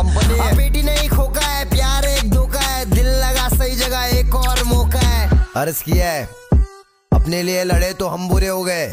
Company हाँ, बेटी नहीं खोका है प्यार एक धोखा है दिल लगा सही जगह एक और मौका है। अर्ज़ किया है। अपने लिए लड़े तो हम बुरे हो गए।